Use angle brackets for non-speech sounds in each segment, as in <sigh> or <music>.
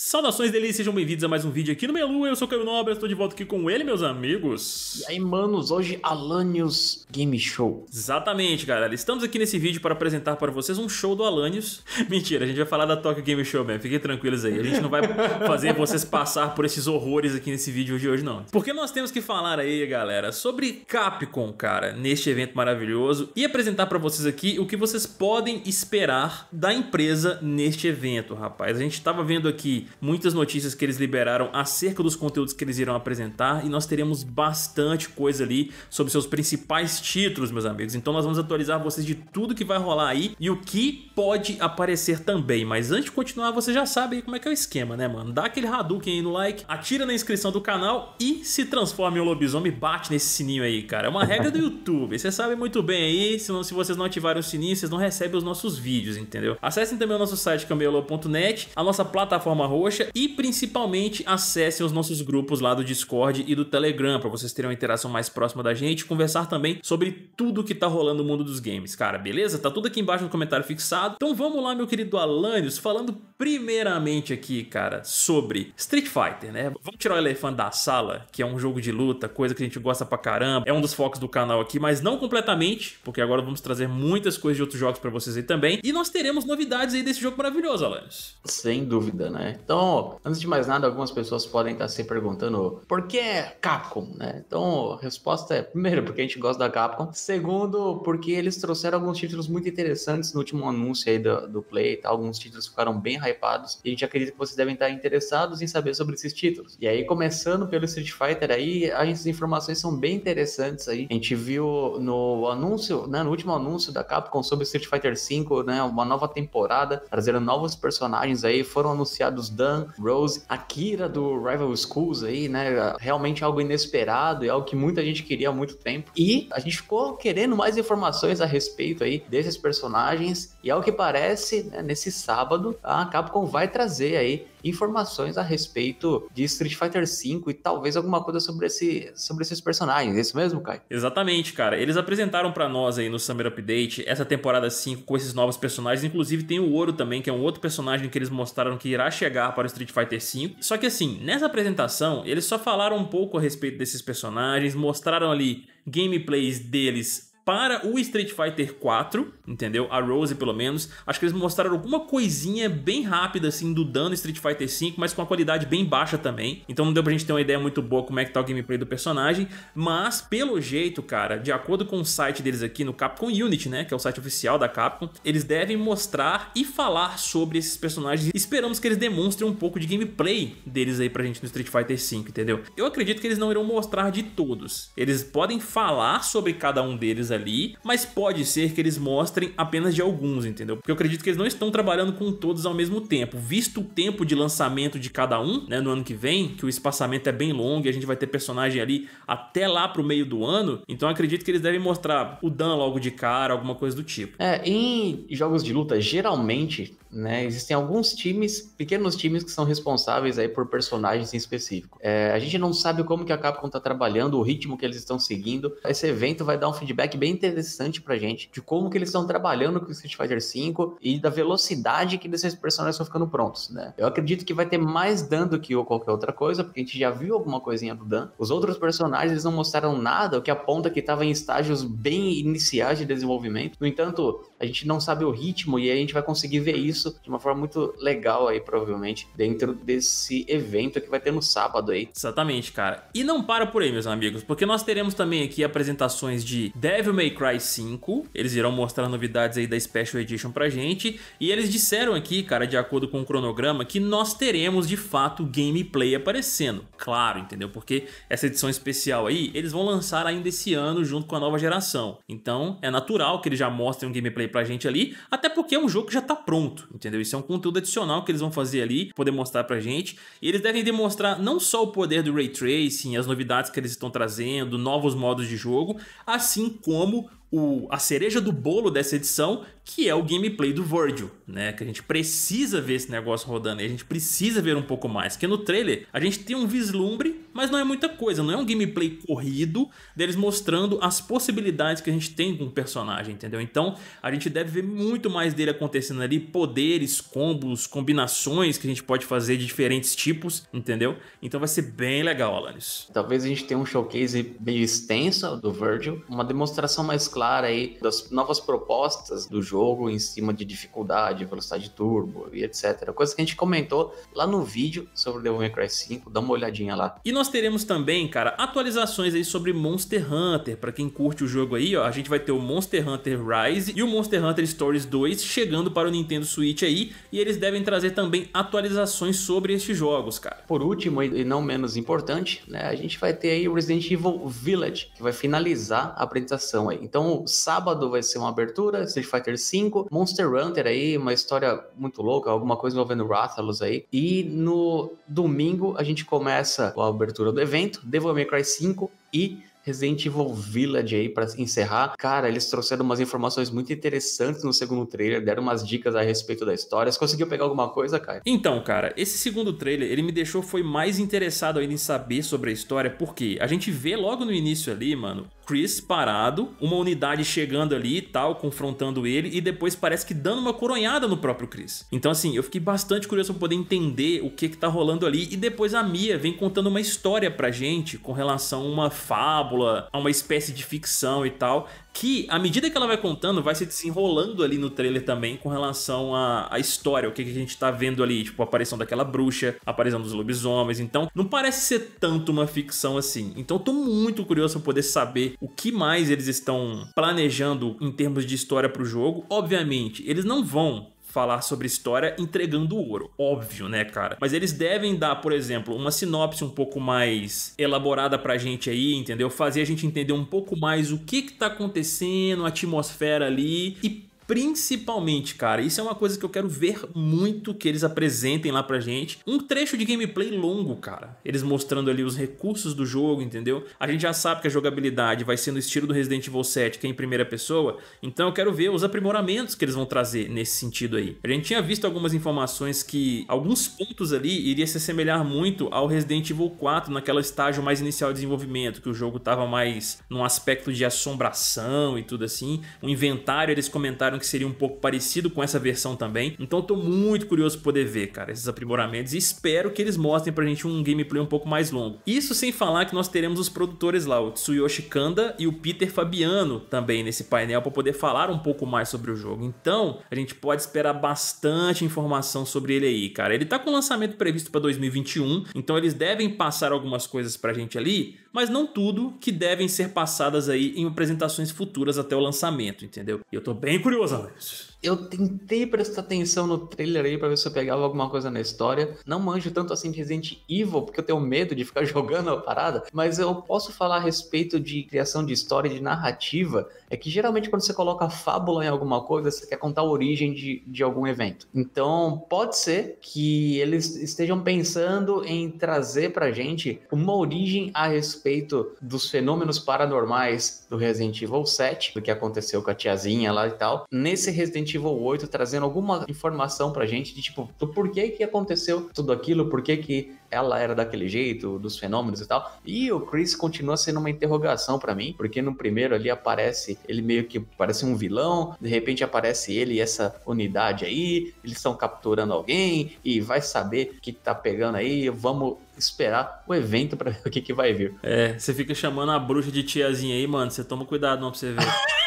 Saudações delícias, sejam bem-vindos a mais um vídeo aqui no Melu, eu sou o Caio Nobre, estou de volta aqui com ele, meus amigos. E aí, manos, hoje Alanios Game Show. Exatamente, galera, estamos aqui nesse vídeo para apresentar para vocês um show do Alanios. <laughs> Mentira, a gente vai falar da Tokyo Game Show mesmo, fiquem tranquilos aí, a gente não vai fazer vocês passar por esses horrores aqui nesse vídeo de hoje não. Porque nós temos que falar aí, galera, sobre Capcom, cara, neste evento maravilhoso e apresentar para vocês aqui o que vocês podem esperar da empresa neste evento, rapaz. A gente tava vendo aqui muitas notícias que eles liberaram acerca dos conteúdos que eles irão apresentar e nós teremos bastante coisa ali sobre seus principais títulos, meus amigos. Então nós vamos atualizar vocês de tudo que vai rolar aí e o que pode aparecer também. Mas antes de continuar, você já sabe aí como é que é o esquema, né, mano? Dá aquele Hadouken aí no like, atira na inscrição do canal e se transforma em um lobisomem bate nesse sininho aí, cara. É uma regra do YouTube. Você sabe muito bem aí, se, não, se vocês não ativarem o sininho, vocês não recebem os nossos vídeos, entendeu? Acessem também o nosso site camelô.net, a nossa plataforma roxa e principalmente acessem os nossos grupos lá do Discord e do Telegram para vocês terem uma interação mais próxima da gente conversar também sobre tudo que tá rolando no mundo dos games, cara, beleza? Tá tudo aqui embaixo no comentário fixado. Então vamos lá, meu querido Alanios, falando primeiramente aqui, cara, sobre Street Fighter, né? Vamos tirar o elefante da sala, que é um jogo de luta, coisa que a gente gosta pra caramba, é um dos focos do canal aqui, mas não completamente, porque agora vamos trazer muitas coisas de outros jogos para vocês aí também. E nós teremos novidades aí desse jogo maravilhoso, Alanios. Sem dúvida, né? Então, antes de mais nada, algumas pessoas podem estar se perguntando por que Capcom, né? Então, a resposta é, primeiro, porque a gente gosta da Capcom. Segundo, porque eles trouxeram alguns títulos muito interessantes no último anúncio aí do, do Play, tá? Alguns títulos ficaram bem hypados e a gente acredita que vocês devem estar interessados em saber sobre esses títulos. E aí, começando pelo Street Fighter aí, as informações são bem interessantes aí. A gente viu no anúncio, né, no último anúncio da Capcom sobre Street Fighter V, né, uma nova temporada, trazendo novos personagens aí, foram anunciados Dan, Rose, Akira do Rival Schools aí, né, realmente algo inesperado e algo que muita gente queria há muito tempo. E a gente ficou querendo mais informações a respeito aí desses personagens e ao que parece, né, nesse sábado, a Capcom vai trazer aí informações a respeito de Street Fighter V e talvez alguma coisa sobre, esse, sobre esses personagens. É isso mesmo, Kai? Exatamente, cara. Eles apresentaram para nós aí no Summer Update essa temporada 5 com esses novos personagens. Inclusive tem o Ouro também, que é um outro personagem que eles mostraram que irá chegar para o Street Fighter V. Só que assim, nessa apresentação, eles só falaram um pouco a respeito desses personagens, mostraram ali gameplays deles para o Street Fighter 4, entendeu? A Rose, pelo menos. Acho que eles mostraram alguma coisinha bem rápida, assim, do dano Street Fighter 5, mas com a qualidade bem baixa também. Então não deu pra gente ter uma ideia muito boa como é que tá o gameplay do personagem. Mas, pelo jeito, cara, de acordo com o site deles aqui no Capcom Unity, né? Que é o site oficial da Capcom, eles devem mostrar e falar sobre esses personagens. Esperamos que eles demonstrem um pouco de gameplay deles aí pra gente no Street Fighter 5, entendeu? Eu acredito que eles não irão mostrar de todos. Eles podem falar sobre cada um deles ali ali, mas pode ser que eles mostrem apenas de alguns, entendeu? Porque eu acredito que eles não estão trabalhando com todos ao mesmo tempo. Visto o tempo de lançamento de cada um, né, no ano que vem, que o espaçamento é bem longo e a gente vai ter personagem ali até lá pro meio do ano, então acredito que eles devem mostrar o Dan logo de cara, alguma coisa do tipo. É, em jogos de luta, geralmente, né, existem alguns times, pequenos times que são responsáveis aí por personagens em específico. É, a gente não sabe como que a Capcom tá trabalhando, o ritmo que eles estão seguindo. Esse evento vai dar um feedback bem interessante pra gente de como que eles estão trabalhando com o Street Fighter V e da velocidade que esses personagens estão ficando prontos, né? Eu acredito que vai ter mais Dan do que qualquer outra coisa, porque a gente já viu alguma coisinha do Dan. Os outros personagens eles não mostraram nada, o que aponta que estava em estágios bem iniciais de desenvolvimento. No entanto, a gente não sabe o ritmo e a gente vai conseguir ver isso de uma forma muito legal aí, provavelmente, dentro desse evento que vai ter no sábado aí. Exatamente, cara. E não para por aí, meus amigos, porque nós teremos também aqui apresentações de Devil May Cry 5. Eles irão mostrar novidades aí da Special Edition pra gente. E eles disseram aqui, cara, de acordo com o cronograma, que nós teremos de fato gameplay aparecendo. Claro, entendeu? Porque essa edição especial aí, eles vão lançar ainda esse ano junto com a nova geração. Então é natural que eles já mostrem um gameplay pra gente ali, até porque é um jogo que já tá pronto, entendeu? Isso é um conteúdo adicional que eles vão fazer ali, poder mostrar pra gente. E eles devem demonstrar não só o poder do Ray Tracing, as novidades que eles estão trazendo, novos modos de jogo, assim como o, a cereja do bolo dessa edição, que é o gameplay do Virgil, né? Que a gente precisa ver esse negócio rodando e a gente precisa ver um pouco mais. Que no trailer a gente tem um vislumbre mas não é muita coisa, não é um gameplay corrido deles mostrando as possibilidades que a gente tem com o personagem, entendeu? Então a gente deve ver muito mais dele acontecendo ali, poderes, combos, combinações que a gente pode fazer de diferentes tipos, entendeu? Então vai ser bem legal, Alanis. Talvez a gente tenha um showcase meio extenso do Virgil, uma demonstração mais clara aí das novas propostas do jogo em cima de dificuldade, velocidade turbo e etc. Coisa que a gente comentou lá no vídeo sobre Devil May Cry 5, dá uma olhadinha lá. E nós teremos também, cara, atualizações aí sobre Monster Hunter, para quem curte o jogo aí, ó, a gente vai ter o Monster Hunter Rise e o Monster Hunter Stories 2 chegando para o Nintendo Switch aí, e eles devem trazer também atualizações sobre estes jogos, cara. Por último, e não menos importante, né, a gente vai ter aí o Resident Evil Village, que vai finalizar a apresentação aí. Então, sábado vai ser uma abertura, Street Fighter 5, Monster Hunter aí, uma história muito louca, alguma coisa envolvendo Rathalos aí. E no domingo a gente começa a do evento, Devil May Cry 5 e Resident Evil Village aí para encerrar. Cara, eles trouxeram umas informações muito interessantes no segundo trailer, deram umas dicas a respeito da história. Você conseguiu pegar alguma coisa, cara? Então, cara, esse segundo trailer, ele me deixou foi mais interessado ainda em saber sobre a história, porque a gente vê logo no início ali, mano, Chris parado, uma unidade chegando ali e tal, confrontando ele, e depois parece que dando uma coronhada no próprio Chris. Então, assim, eu fiquei bastante curioso pra poder entender o que que tá rolando ali, e depois a Mia vem contando uma história pra gente com relação a uma fábula, a uma espécie de ficção e tal, que, à medida que ela vai contando, vai se desenrolando ali no trailer também com relação à, à história, o que, que a gente tá vendo ali, tipo, a aparição daquela bruxa, a aparição dos lobisomens, então não parece ser tanto uma ficção assim. Então eu tô muito curioso pra poder saber o que mais eles estão planejando em termos de história pro jogo. Obviamente, eles não vão falar sobre história entregando ouro. Óbvio, né, cara? Mas eles devem dar, por exemplo, uma sinopse um pouco mais elaborada pra gente aí, entendeu? Fazer a gente entender um pouco mais o que que tá acontecendo, a atmosfera ali e Principalmente, cara, isso é uma coisa que eu quero ver muito que eles apresentem lá pra gente. Um trecho de gameplay longo, cara. Eles mostrando ali os recursos do jogo, entendeu? A gente já sabe que a jogabilidade vai ser no estilo do Resident Evil 7, que é em primeira pessoa. Então eu quero ver os aprimoramentos que eles vão trazer nesse sentido aí. A gente tinha visto algumas informações que alguns pontos ali iria se assemelhar muito ao Resident Evil 4, naquela estágio mais inicial de desenvolvimento, que o jogo tava mais num aspecto de assombração e tudo assim. O inventário eles comentaram que seria um pouco parecido com essa versão também. Então tô muito curioso pra poder ver, cara, esses aprimoramentos e espero que eles mostrem pra gente um gameplay um pouco mais longo. Isso sem falar que nós teremos os produtores lá, o Tsuyoshi Kanda e o Peter Fabiano também nesse painel para poder falar um pouco mais sobre o jogo. Então, a gente pode esperar bastante informação sobre ele aí, cara. Ele tá com lançamento previsto para 2021, então eles devem passar algumas coisas pra gente ali, mas não tudo que devem ser passadas aí em apresentações futuras até o lançamento, entendeu? E eu tô bem curioso, Alex. Eu tentei prestar atenção no trailer aí pra ver se eu pegava alguma coisa na história. Não manjo tanto assim de Resident Evil, porque eu tenho medo de ficar <laughs> jogando a parada. Mas eu posso falar a respeito de criação de história, de narrativa. É que geralmente quando você coloca fábula em alguma coisa, você quer contar a origem de, de algum evento. Então pode ser que eles estejam pensando em trazer pra gente uma origem a respeito dos fenômenos paranormais do Resident Evil 7, do que aconteceu com a tiazinha lá e tal. Nesse Resident Resident Evil 8 trazendo alguma informação pra gente de tipo, do porquê que aconteceu tudo aquilo, por que ela era daquele jeito, dos fenômenos e tal. E o Chris continua sendo uma interrogação para mim, porque no primeiro ali aparece ele meio que parece um vilão, de repente aparece ele e essa unidade aí, eles estão capturando alguém e vai saber o que, que tá pegando aí, vamos esperar o evento para <laughs> ver o que, que vai vir. É, você fica chamando a bruxa de tiazinha aí, mano, você toma cuidado não pra você ver. <laughs>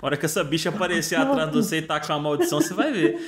A hora que essa bicha aparecer <laughs> atrás de você e tacar a maldição, você vai ver.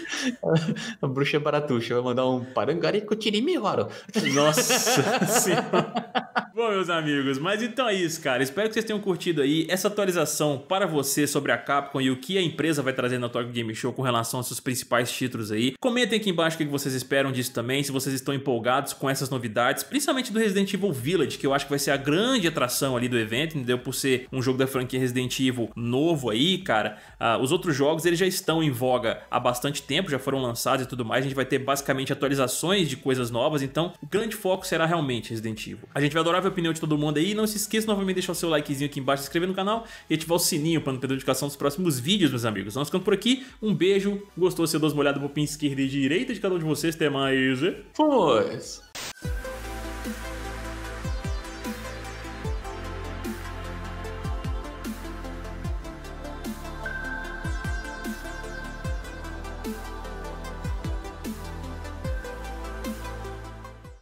A <laughs> bruxa baratuxa vai mandar um parangarico tirimihoro. Nossa <laughs> senhora. Bom, meus amigos, mas então é isso, cara. Espero que vocês tenham curtido aí essa atualização para você sobre a Capcom e o que a empresa vai trazer na Tokyo Game Show com relação aos seus principais títulos aí. Comentem aqui embaixo o que vocês esperam disso também, se vocês estão empolgados com essas novidades, principalmente do Resident Evil Village, que eu acho que vai ser a grande atração ali do evento, entendeu? Por ser um jogo da franquia Resident Evil novo aí, cara. Uh, os outros jogos, eles já estão em voga há bastante tempo, já foram lançados e tudo mais. A gente vai ter basicamente atualizações de coisas novas, então o grande foco será realmente Resident Evil. A gente vai adorar ver a opinião de todo mundo aí. Não se esqueça novamente de deixar o seu likezinho aqui embaixo, se inscrever no canal e ativar o sininho para não perder a notificação dos próximos vídeos, meus amigos. Vamos ficando por aqui. Um beijo. Gostou? Se eu dou uma olhada pro pin esquerda e direita de cada um de vocês. Até mais. Pois.